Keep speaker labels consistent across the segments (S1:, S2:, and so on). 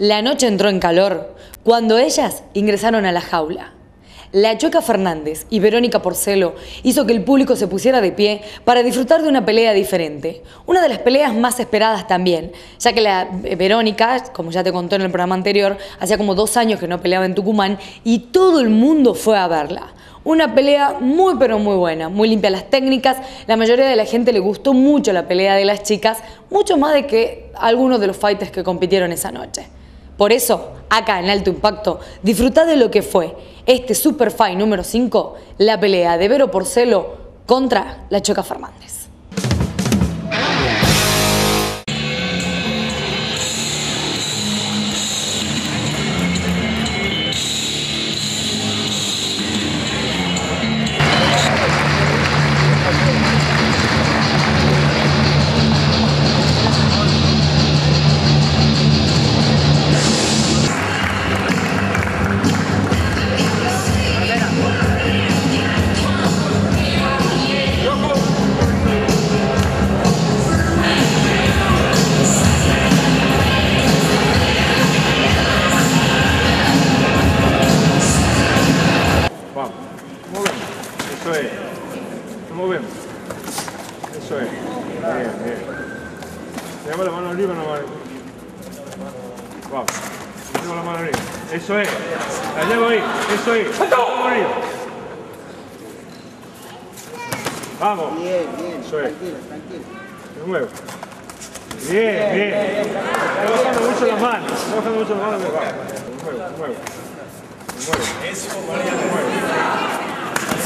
S1: La noche entró en calor cuando ellas ingresaron a la jaula. La Chueca Fernández y Verónica Porcelo hizo que el público se pusiera de pie para disfrutar de una pelea diferente. Una de las peleas más esperadas también, ya que la eh, Verónica, como ya te contó en el programa anterior, hacía como dos años que no peleaba en Tucumán y todo el mundo fue a verla. Una pelea muy pero muy buena, muy limpia las técnicas, la mayoría de la gente le gustó mucho la pelea de las chicas, mucho más de que algunos de los fighters que compitieron esa noche. Por eso, acá en Alto Impacto, disfrutad de lo que fue este Super Fight número 5, la pelea de Vero Porcelo contra la Choca Fernández.
S2: Llevamos la mano arriba, no vale. Vamos. Llevo la mano arriba. Eso es. La llevo ahí. Eso es. Vamos.
S3: Bien, bien,
S2: Eso es.
S3: tranquilo, tranquilo.
S2: Me muevo. Bien, bien. Estoy bajando mucho las manos. Estoy bajando mucho las manos. Me muevo. Me muevo. Me muevo. Me muevo.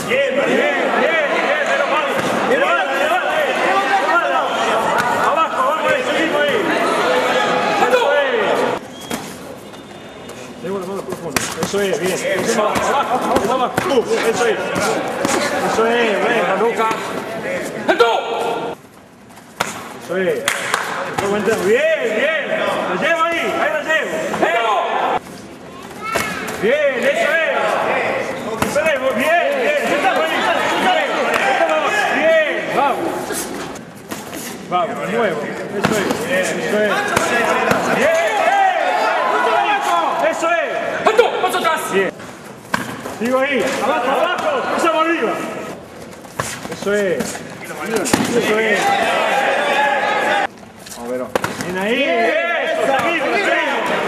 S2: Bien, bien, bien, bien, de los manos. Levanta, levanta, levanta. Abajo, abajo ahí, seguimos ahí. Eso es. Llevo la mano profunda. Eso es, bien. Eso abajo, abajo, abajo. Uh, Eso es. Eso es, bien, la nuca. Eso es. Eso aguanta. Bien, bien. La llevo ahí, ahí la llevo. Bien, eso es. Esperemos, bien, bien. Sentamos ahí. Sentamos. Bien, vamos. Vamos, de nuevo. Eso es. Eso es. Bien. Eso es. Bien. Sigo ahí. Abajo, abajo. Cruzamos arriba. Eso es. Eso es. Vamos, Verón. Bien ahí. Eso.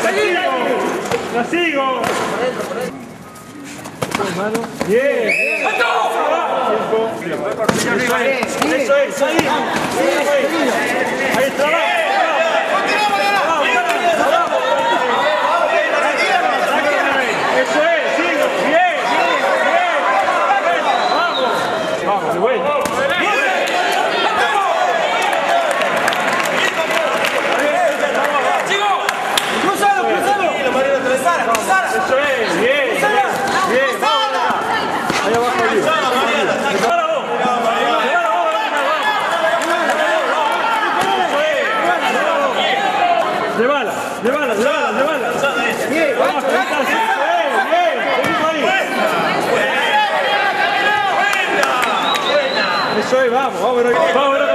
S2: Seguimos. Seguimos. La sigo. Mano. Bien. bien. Tiempo. Eso es. Eso es. Ahí. Ahí está. Eso es. Sigo. Bien. Bien. Vamos. Vamos, de vuelta.
S3: ¡Cruzalo, cruzalo!
S2: Eso es, bien, bien, bien, vamos acá. Ahí abajo arriba. Prepara vos. Prepara vos, Verónica,
S3: Bien,
S2: Vamos. Bien, bien, seguimos ahí. Eso es, vamos, vamos.